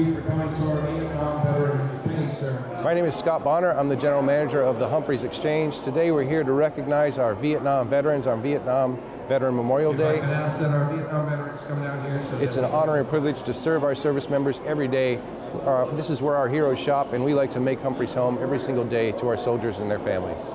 you for coming to our Vietnam Veteran Painting Ceremony. My name is Scott Bonner. I'm the general manager of the Humphreys Exchange. Today we're here to recognize our Vietnam veterans on Vietnam Veteran Memorial If I Day. ask that our Vietnam veterans come down here. So It's an honor and privilege to serve our service members every day. Uh, this is where our heroes shop, and we like to make Humphreys home every single day to our soldiers and their families.